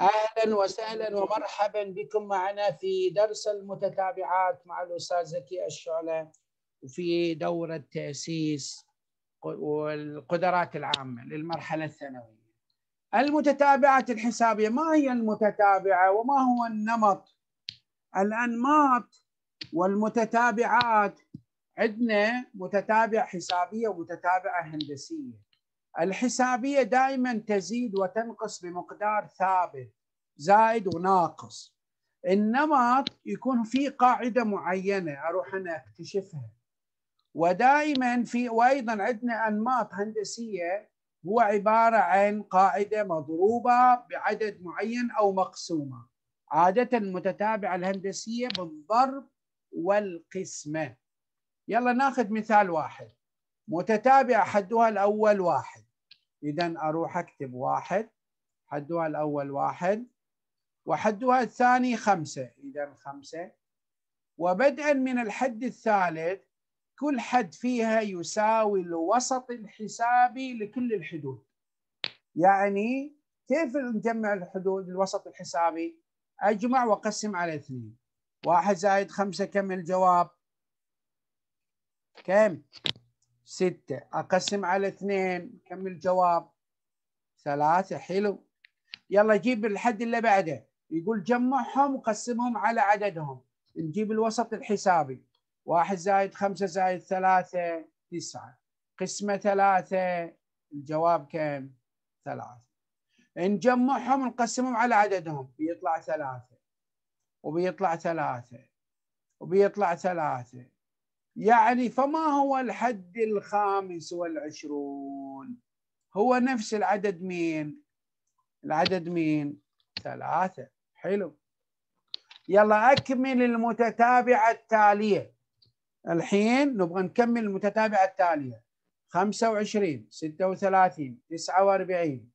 أهلا وسهلا ومرحبا بكم معنا في درس المتتابعات مع الأستاذ زكي الشعلة وفي دورة تأسيس والقدرات العامة للمرحلة الثانوية. المتتابعات الحسابية ما هي المتتابعة وما هو النمط؟ الأنماط والمتتابعات عندنا متتابع حسابية ومتتابعة هندسية. الحسابية دائما تزيد وتنقص بمقدار ثابت زائد وناقص. النمط يكون في قاعدة معينة أروح أنا أكتشفها. ودائما في وأيضا عندنا أنماط هندسية هو عبارة عن قاعدة مضروبة بعدد معين أو مقسومة. عادة المتتابعة الهندسية بالضرب والقسمة. يلا ناخذ مثال واحد. متتابعة حدها الأول واحد. إذا أروح أكتب واحد حدها الأول واحد وحدها الثاني خمسة. إذا خمسة. وبدءا من الحد الثالث كل حد فيها يساوي الوسط الحسابي لكل الحدود. يعني كيف نجمع الحدود الوسط الحسابي؟ أجمع وأقسم على اثنين. واحد زائد خمسة كم الجواب؟ كم؟ ستة. أقسم على اثنين. كم الجواب ثلاثة. حلو. يلا جيب الحد اللي بعده. يقول جمعهم وقسمهم على عددهم. نجيب الوسط الحسابي. واحد زائد خمسة زائد ثلاثة تسعة. قسمة ثلاثة. الجواب كم؟ ثلاثة. نجمعهم ونقسمهم على عددهم. بيطلع ثلاثة. وبيطلع ثلاثة. وبيطلع ثلاثة. يعني فما هو الحد الخامس والعشرون؟ هو نفس العدد مين؟ العدد مين؟ ثلاثة. حلو. يلا أكمل المتتابعة التالية. الحين نبغى نكمل المتتابعة التالية. 25 36 49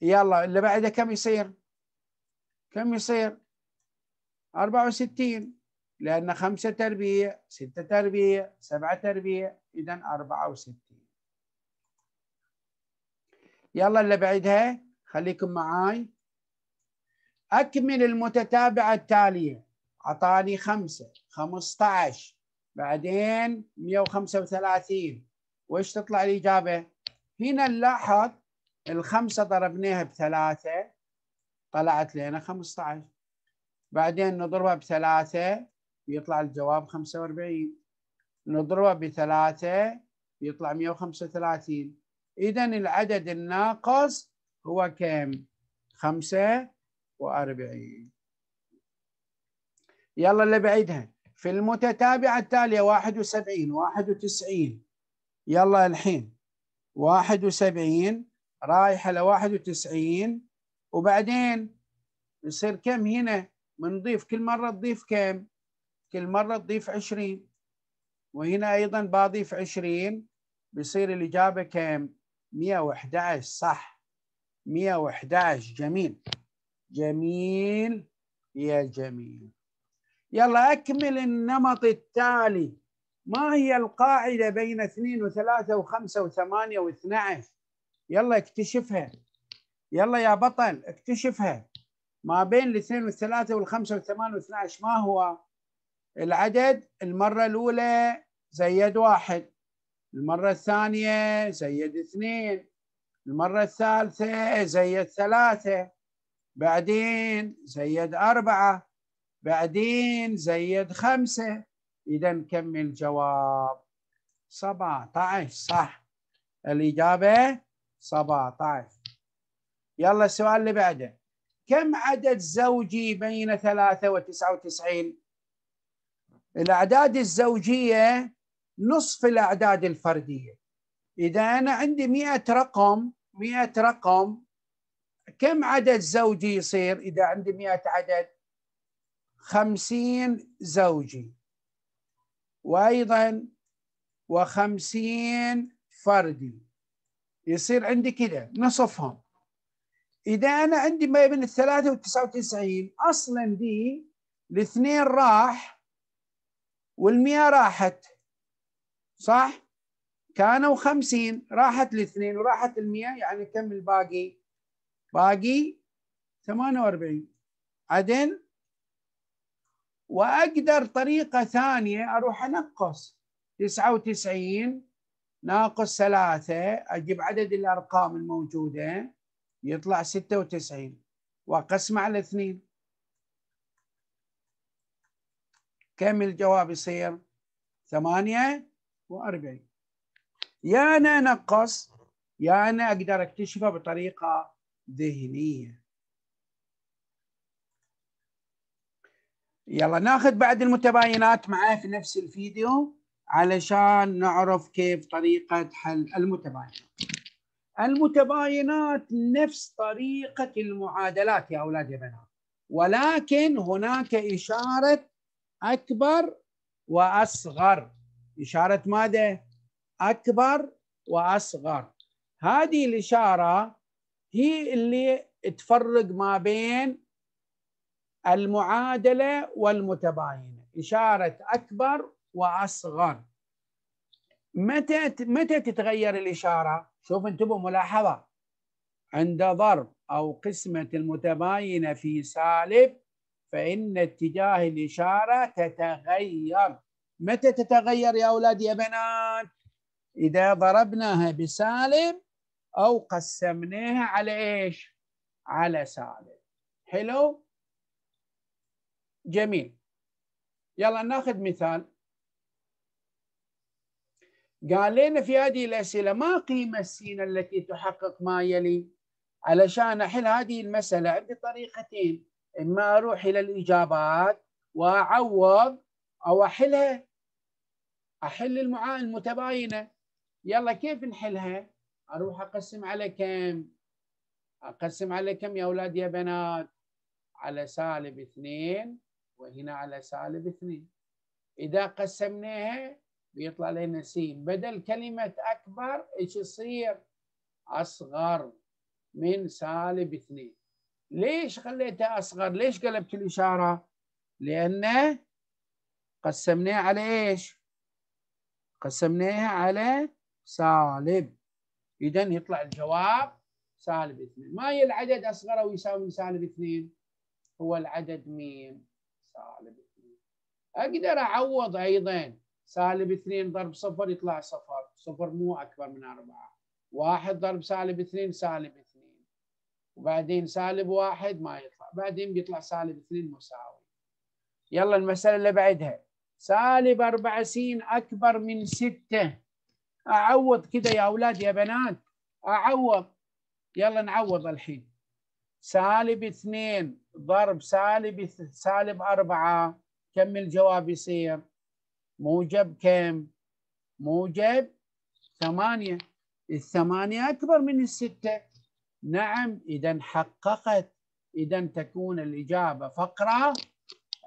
يلا اللي بعده كم يصير؟ كم يصير؟ 64 لأن خمسة تربيع ستة تربيع سبعة تربيع إذا أربعة وستين. يلا اللي بعدها خليكم معاي. أكمل المتتابعة التالية. أعطاني خمسة خمسة عشر بعدين مية وخمسة وثلاثين. وإيش تطلع الإجابة؟ هنا نلاحظ الخمسة ضربناها بثلاثة طلعت لنا خمسة عشر بعدين نضربها بثلاثة بيطلع الجواب 45 نضربه بثلاثة بيطلع 135 إذا العدد الناقص هو كم؟ 45 يلا اللي بعيدها في المتتابعة التالية 71 91 يلا الحين. 71 رايحة ل 91 وبعدين يصير كم هنا؟ بنضيف كل مرة تضيف كم؟ كل مرة تضيف 20 وهنا أيضا بضيف 20 بيصير الإجابة كم؟ 111 صح. 111 جميل. جميل. يا جميل. يلا أكمل النمط التالي. ما هي القاعدة بين اثنين وثلاثة وخمسة وثمانية واثنى عشر يلا اكتشفها. يلا يا بطل اكتشفها. ما بين الاثنين والثلاثة والخمسة والثمانية واثنى عشر ما هو؟ العدد المرة الأولى زيد واحد المرة الثانية زيد اثنين المرة الثالثة زيد ثلاثة بعدين زيد أربعة بعدين زيد خمسة. إذا كم الجواب؟ 17 صح. الإجابة 17 يلا السؤال اللي بعده. كم عدد زوجي بين 3 و 99 الأعداد الزوجية نصف الأعداد الفردية. إذا أنا عندي 100 رقم 100 رقم كم عدد زوجي يصير؟ إذا عندي 100 عدد 50 زوجي. وأيضا و50 فردي. يصير عندي كده نصفهم. إذا أنا عندي ما بين الثلاثة والتسعة وتسعين أصلا دي الاثنين راح والمئة راحت صح؟ كانوا خمسين راحت الاثنين وراحت المئة يعني كم الباقي؟ باقي 48 عدل وأقدر طريقة ثانية أروح أنقص. 99 ناقص 3 أجيب عدد الأرقام الموجودة يطلع 96 وأقسم على اثنين. كم الجواب يصير؟ 48 يا أنا أنقص يا أنا أقدر أكتشفه بطريقة ذهنية. يلا ناخذ بعد المتباينات معاه في نفس الفيديو علشان نعرف كيف طريقة حل المتباينات. المتباينات نفس طريقة المعادلات يا أولاد يا بنات ولكن هناك إشارة أكبر وأصغر. إشارة ماذا؟ أكبر وأصغر. هذه الإشارة هي اللي تفرق ما بين المعادلة والمتباينة. إشارة أكبر وأصغر. متى متى تتغير الإشارة؟ شوف انتبهوا ملاحظة. عند ضرب أو قسمة المتباينة في سالب فإن اتجاه الإشارة تتغير متى تتغير يا أولاد يا بنات؟ إذا ضربناها بسالب أو قسمناها على إيش؟ على سالب حلو؟ جميل يلا ناخذ مثال قال لنا في هذه الأسئلة ما قيمة السين التي تحقق ما يلي علشان أحل هذه المسألة عندي طريقتين إما أروح إلى الإجابات وأعوض أو أحلها. أحل المعادلة المتباينة. يلا كيف نحلها؟ أروح أقسم على كم؟ أقسم على كم يا أولاد يا بنات؟ على سالب اثنين وهنا على سالب اثنين. إذا قسمناها بيطلع لنا س. بدل كلمة أكبر إيش يصير؟ أصغر من سالب اثنين. ليش خليتها أصغر؟ ليش قلبت الإشارة؟ لأنه قسمناها على إيش؟ قسمناها على سالب إذا يطلع الجواب سالب اثنين ما هي العدد أصغر أو يساوي سالب اثنين؟ هو العدد مين؟ سالب اثنين أقدر أعوض أيضا سالب اثنين ضرب صفر يطلع صفر صفر مو أكبر من أربعة واحد ضرب سالب اثنين سالب اثنين وبعدين سالب واحد ما يطلع. بعدين بيطلع سالب اثنين مساوي. يلا المسألة اللي بعدها. سالب أربعة سين أكبر من ستة. أعوض كده يا أولاد يا بنات. أعوض. يلا نعوض الحين. سالب اثنين ضرب سالب سالب أربعة. كم الجواب يصير؟ موجب كم؟ موجب ثمانية. الثمانية أكبر من الستة. نعم إذا حققت إذا تكون الإجابة فقرة.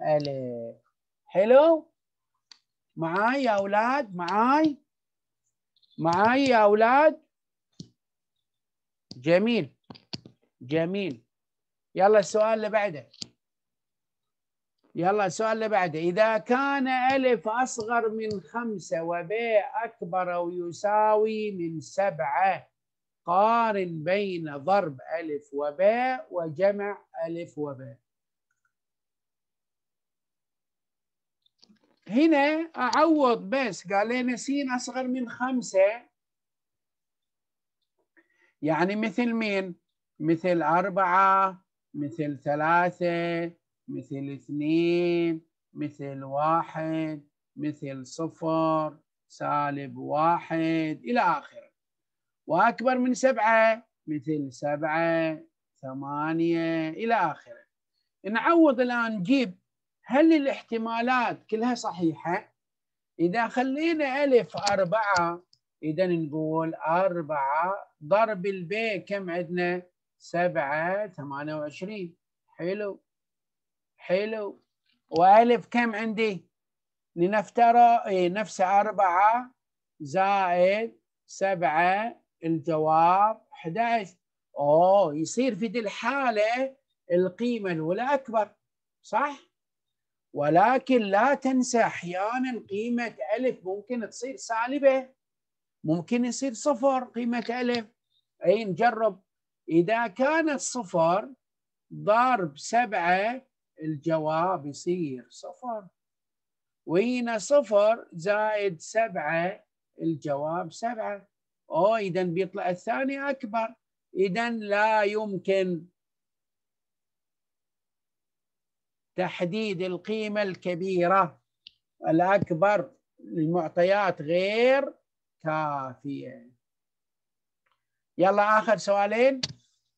ألف. حلو؟ معاي يا أولاد؟ معاي؟ معاي يا أولاد؟ جميل. جميل. يلا السؤال اللي بعده. يلا السؤال اللي بعده. إذا كان ألف أصغر من خمسة وباء أكبر أو يساوي من سبعة قارن بين ضرب ألف وباء وجمع ألف وباء. هنا أعوض بس قال لنا س أصغر من خمسة. يعني مثل مين؟ مثل أربعة مثل ثلاثة مثل اثنين مثل واحد مثل صفر سالب واحد إلى آخره. وأكبر من سبعة مثل سبعة ثمانية إلى آخره. نعوض الآن نجيب هل الاحتمالات كلها صحيحة؟ إذا خلينا ألف أربعة إذا نقول أربعة ضرب البي كم عندنا؟ سبعة ثمانية وعشرين. حلو. حلو. وألف كم عندي؟ لنفترض إيه نفس أربعة زائد سبعة الجواب 11 أوه يصير في دي الحالة القيمة الأولى أكبر صح؟ ولكن لا تنسى أحيانا قيمة ألف ممكن تصير سالبة ممكن يصير صفر قيمة ألف. أي نجرب إذا كانت صفر ضرب سبعة الجواب يصير صفر. وهنا صفر زائد سبعة الجواب سبعة. أو إذا بيطلع الثاني أكبر. إذا لا يمكن تحديد القيمة الكبيرة. الأكبر للمعطيات غير كافية. يلا آخر سؤالين.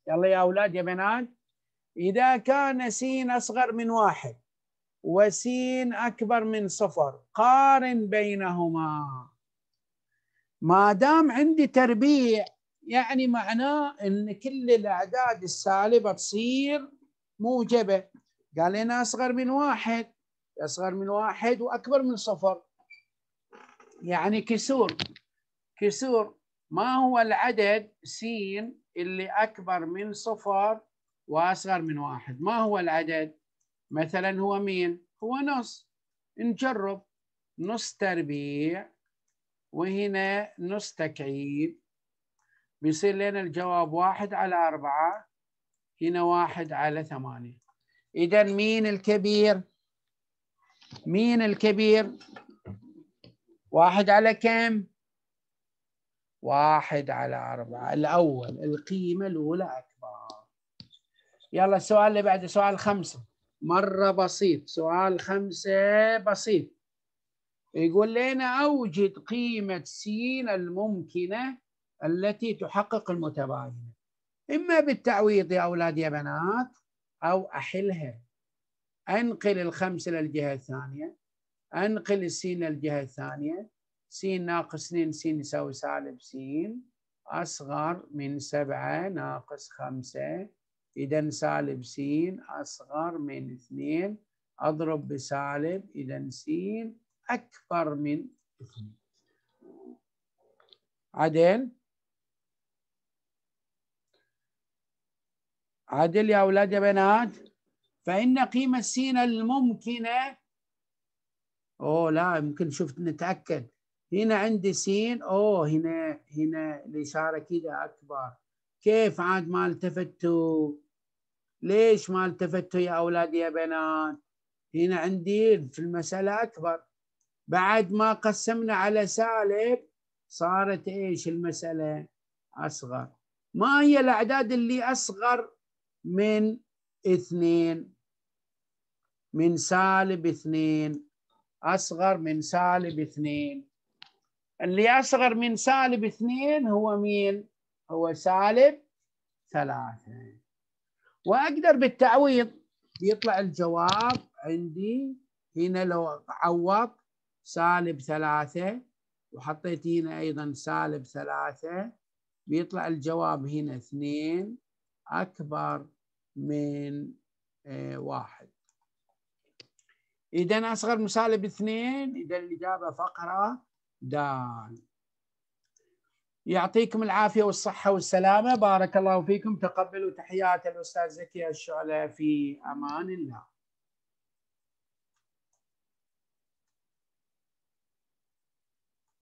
يلا يا أولاد يا بنات. إذا كان س أصغر من واحد وس أكبر من صفر قارن بينهما. ما دام عندي تربيع يعني معناه إن كل الأعداد السالبة تصير موجبة. قال لنا أصغر من واحد أصغر من واحد وأكبر من صفر. يعني كسور كسور. ما هو العدد س اللي أكبر من صفر وأصغر من واحد؟ ما هو العدد؟ مثلا هو مين؟ هو نص. نجرب. نص تربيع وهنا نص تكعيب بيصير لنا الجواب واحد على أربعة هنا واحد على ثمانية. إذا مين الكبير؟ مين الكبير؟ واحد على كم؟ واحد على أربعة. الأول القيمة الأولى أكبر. يلا السؤال اللي بعده سؤال خمسة. مرة بسيط. سؤال خمسة بسيط. يقول لنا أوجد قيمة س الممكنة التي تحقق المتباينة. إما بالتعويض يا أولاد يا بنات أو أحلها. أنقل الخمسة للجهة الثانية. أنقل السين للجهة الثانية. س ناقص 2 س يساوي سالب س أصغر من سبعة ناقص خمسة. إذا سالب س أصغر من اثنين. أضرب بسالب إذا س أكبر من اثنين. عدل. عدل يا أولاد يا بنات. فإن قيمة س الممكنة. أوه لا يمكن شفت نتأكد. هنا عندي س أوه هنا هنا الإشارة كده أكبر. كيف عاد ما التفتوا؟ ليش ما التفتوا يا أولاد يا بنات؟ هنا عندي في المسألة أكبر. بعد ما قسمنا على سالب صارت إيش المسألة؟ أصغر. ما هي الأعداد اللي أصغر من اثنين؟ من سالب اثنين. أصغر من سالب اثنين. اللي أصغر من سالب اثنين هو مين؟ هو سالب ثلاثة. وأقدر بالتعويض. يطلع الجواب عندي. هنا لو عوض سالب ثلاثة وحطيت هنا أيضا سالب ثلاثة. بيطلع الجواب هنا اثنين أكبر من آه، واحد. إذا أصغر من سالب اثنين إذا الإجابة فقرة دال. يعطيكم العافية والصحة والسلامة. بارك الله فيكم. تقبلوا تحيات الأستاذ زكي. الشعلة في أمان الله.